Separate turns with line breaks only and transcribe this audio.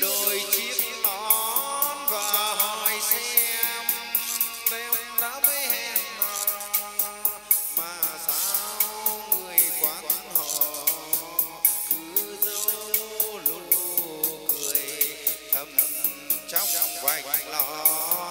đôi chiếc nón và hỏi xem em đã mấy hẹn mà sao người quán họ cứ dâu lù cười thầm trong vành lò